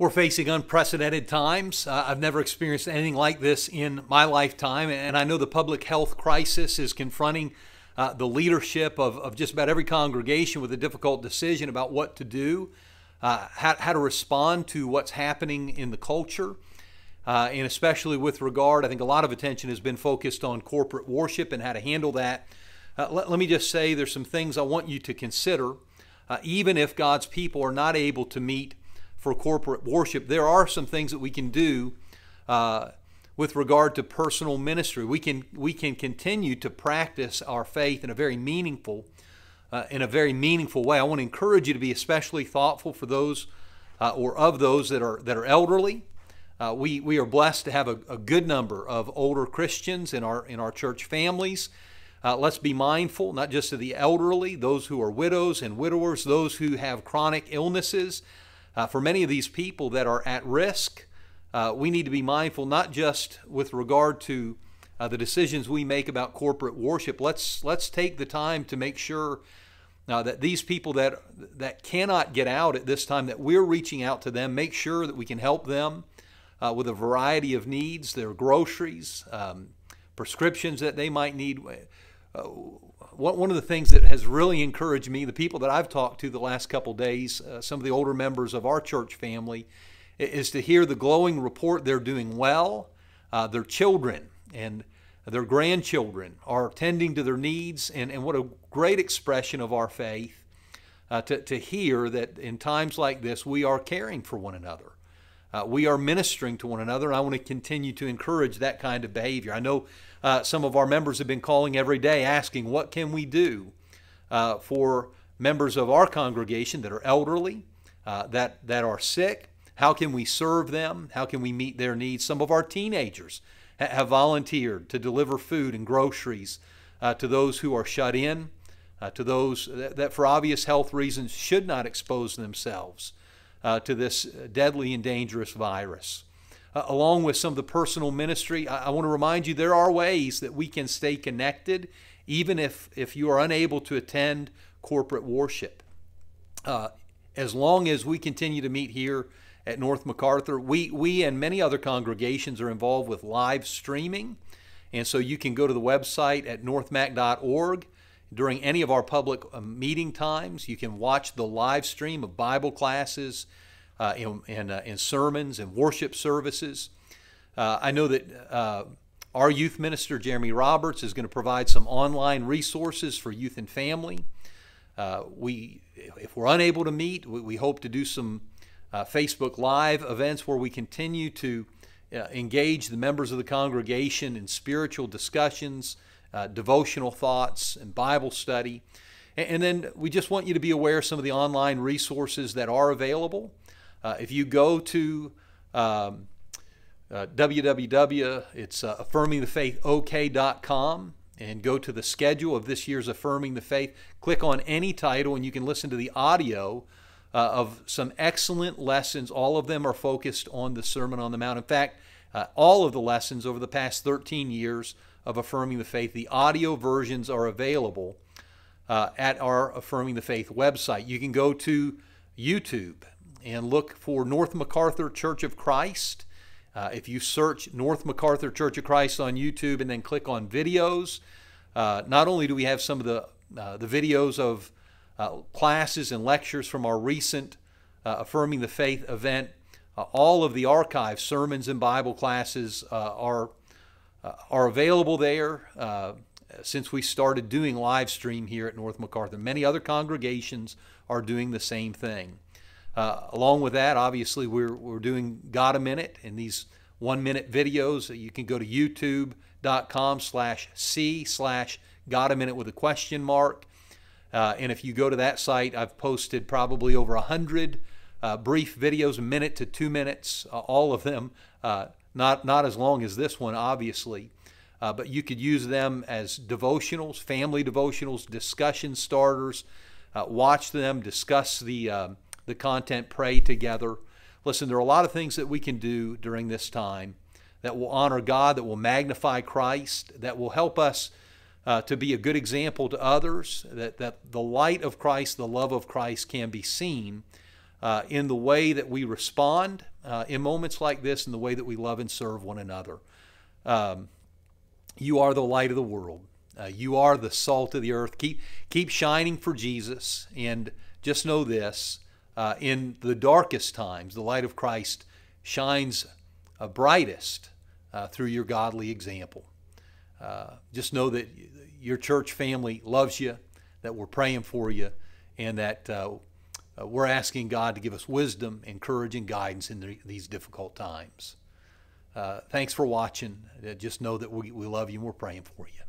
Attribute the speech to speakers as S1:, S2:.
S1: We're facing unprecedented times. Uh, I've never experienced anything like this in my lifetime, and I know the public health crisis is confronting uh, the leadership of, of just about every congregation with a difficult decision about what to do, uh, how, how to respond to what's happening in the culture. Uh, and especially with regard, I think a lot of attention has been focused on corporate worship and how to handle that. Uh, let, let, me just say there's some things I want you to consider. Uh, even if God's people are not able to meet for corporate worship, there are some things that we can do uh, with regard to personal ministry. We can we can continue to practice our faith in a very meaningful uh, in a very meaningful way. I want to encourage you to be especially thoughtful for those uh, or of those that are that are elderly. Uh, we we are blessed to have a, a, good number of older Christians in our in our church families. Uh, let's be mindful not just of the elderly, those who are widows and widowers, those who have chronic illnesses. Uh, for many of these people that are at risk, uh, we need to be mindful not just with regard to uh, the decisions we make about corporate worship. Let's let's take the time to make sure uh, that these people that that cannot get out at this time, that we're reaching out to them, make sure that we can help them uh, with a variety of needs, their groceries, um, prescriptions that they might need. One of the things that has really encouraged me, the people that I've talked to the last couple days, uh, some of the older members of our church family, is to hear the glowing report they're doing well. Uh, their children and their grandchildren are tending to their needs, and, and what a great expression of our faith uh, to, to hear that in times like this we are caring for one another. Uh, we are ministering to one another, and I want to continue to encourage that kind of behavior. I know uh, some of our members have been calling every day asking, what can we do uh, for members of our congregation that are elderly, uh, that, that are sick? How can we serve them? How can we meet their needs? Some of our teenagers ha- have volunteered to deliver food and groceries uh, to those who are shut in, uh, to those that, that, for obvious health reasons, should not expose themselves uh, to this deadly and dangerous virus uh, along with some of the personal ministry. I, I want to remind you there are ways that we can stay connected, even if, if you are unable to attend corporate worship. Uh, as long as we continue to meet here at North MacArthur, we, we and many other congregations are involved with live streaming. And so you can go to the website at northmac.org during any of our public uh, meeting times. You can watch the live stream of Bible classes uh, in, in, uh, in, sermons and worship services. Uh, I know that uh, our youth minister, Jeremy Roberts, is going to provide some online resources for youth and family. Uh, we, if we're unable to meet, we, we hope to do some Facebook Live events where we continue to engage the members of the congregation in spiritual discussions, devotional thoughts, and Bible study. And then we just want you to be aware of some of the online resources that are available. Uh, if you go to um, uh, www, it's uh, affirmingthefaithok.com, and go to the schedule of this year's Affirming the Faith. Click on any title, and you can listen to the audio uh, of some excellent lessons. All of them are focused on the Sermon on the Mount. In fact, uh, all of the lessons over the past 13 years of Affirming the Faith, the audio versions are available uh, at our Affirming the Faith website. You can go to YouTube and look for North MacArthur Church of Christ. Uh, if you search North MacArthur Church of Christ on YouTube and then click on videos, uh, not only do we have some of the, uh, the videos of uh, classes and lectures from our recent Affirming the Faith event, all of the archive sermons and Bible classes are, are available there since we started doing live stream here at North MacArthur. Many other congregations are doing the same thing. Uh, along with that, obviously, we're, we're doing Got a Minute in these one minute videos. You can go to youtube.com slash C slash Got a Minute with a question mark. Uh, and if you go to that site, I've posted probably over a hundred uh, brief videos, a minute to two minutes, uh, all of them, uh, not, not as long as this one, obviously. Uh, but you could use them as devotionals, family devotionals, discussion starters. watch them, discuss the um, the content, pray together. Listen, there are a lot of things that we can do during this time that will honor God, that will magnify Christ, that will help us uh, to be a good example to others, that, that the light of Christ, the love of Christ can be seen uh, in the way that we respond uh, in moments like this, in the way that we love and serve one another. Um, you are the light of the world. Uh, you are the salt of the earth. Keep keep shining for Jesus, and just know this: uh, in the darkest times, the light of Christ shines uh, brightest uh, through your godly example. Just know that your church family loves you, that we're praying for you, and that uh, we're asking God to give us wisdom, and courage, and guidance in the, these difficult times. thanks for watching. just know that we, we love you and we're praying for you.